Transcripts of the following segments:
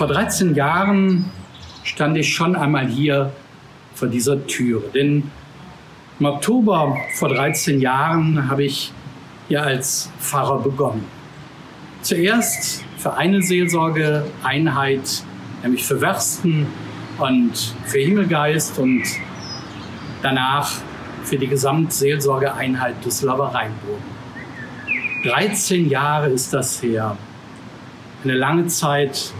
Vor 13 Jahren stand ich schon einmal hier vor dieser Tür. Denn im Oktober vor 13 Jahren habe ich hier als Pfarrer begonnen. Zuerst für eine Seelsorgeeinheit, nämlich für Wersten und für Himmelgeist und danach für die Gesamtseelsorgeeinheit des Rheinbogen. 13 Jahre ist das her. Eine lange Zeit,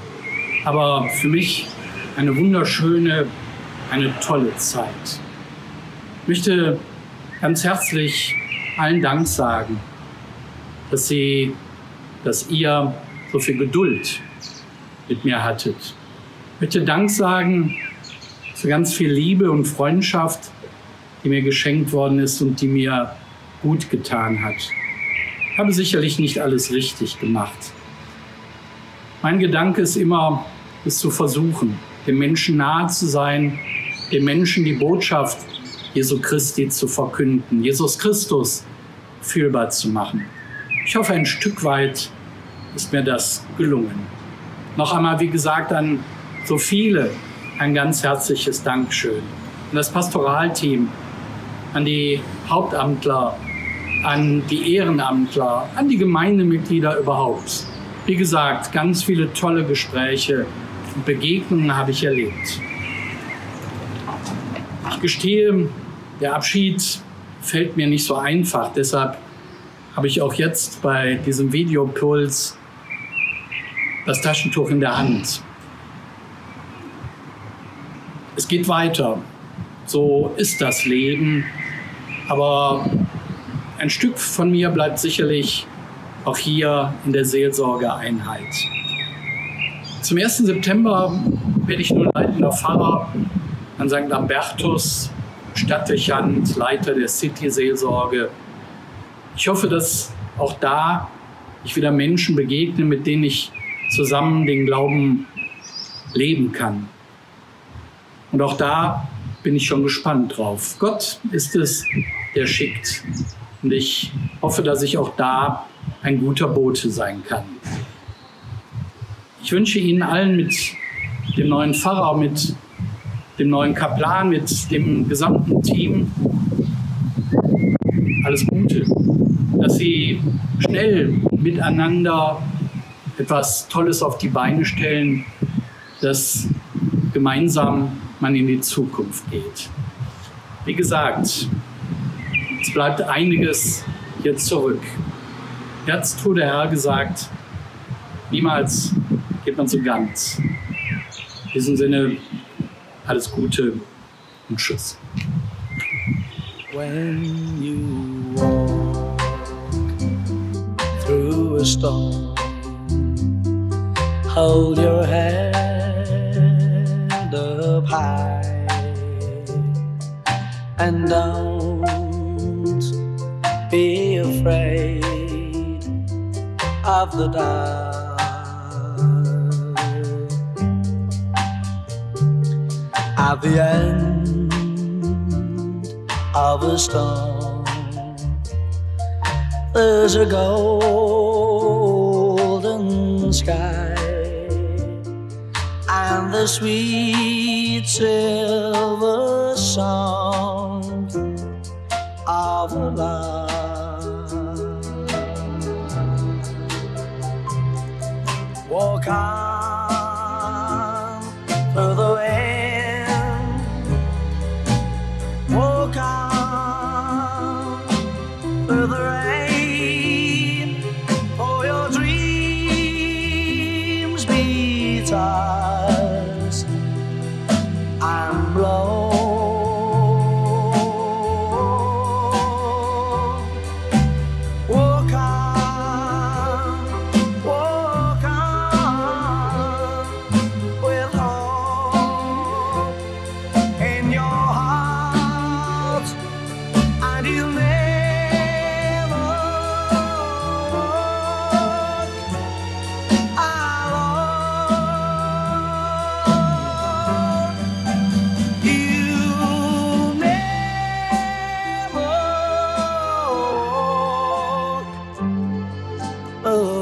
aber für mich eine wunderschöne, eine tolle Zeit. Ich möchte ganz herzlich allen Dank sagen, dass Sie, dass ihr so viel Geduld mit mir hattet. Ich möchte Dank sagen für ganz viel Liebe und Freundschaft, die mir geschenkt worden ist und die mir gut getan hat. Ich habe sicherlich nicht alles richtig gemacht. Mein Gedanke ist immer, es zu versuchen, dem Menschen nahe zu sein, dem Menschen die Botschaft Jesu Christi zu verkünden, Jesus Christus fühlbar zu machen. Ich hoffe, ein Stück weit ist mir das gelungen. Noch einmal, wie gesagt, an so viele ein ganz herzliches Dankeschön. An das Pastoralteam, an die Hauptamtler, an die Ehrenamtler, an die Gemeindemitglieder überhaupt. Wie gesagt, ganz viele tolle Gespräche und Begegnungen habe ich erlebt. Ich gestehe, der Abschied fällt mir nicht so einfach. Deshalb habe ich auch jetzt bei diesem Videopuls das Taschentuch in der Hand. Es geht weiter. So ist das Leben. Aber ein Stück von mir bleibt sicherlich auch hier in der Seelsorgeeinheit. Zum 1. September werde ich nun leitender Pfarrer an St. Lambertus, Stadtdechant, Leiter der City-Seelsorge. Ich hoffe, dass auch da ich wieder Menschen begegne, mit denen ich zusammen den Glauben leben kann. Und auch da bin ich schon gespannt drauf. Gott ist es, der schickt. Und ich hoffe, dass ich auch da ein guter Bote sein kann. Ich wünsche Ihnen allen mit dem neuen Pfarrer, mit dem neuen Kaplan, mit dem gesamten Team alles Gute, dass Sie schnell miteinander etwas Tolles auf die Beine stellen, dass gemeinsam man in die Zukunft geht. Wie gesagt, es bleibt einiges jetzt zurück. Jetzt hat der Herr gesagt, niemals geht man so ganz. In diesem Sinne, alles Gute und Tschüss. When you walk through a storm, hold your head and don't be afraid of the dark. At the end of a storm, there's a golden sky and the sweet silver song for the Oh.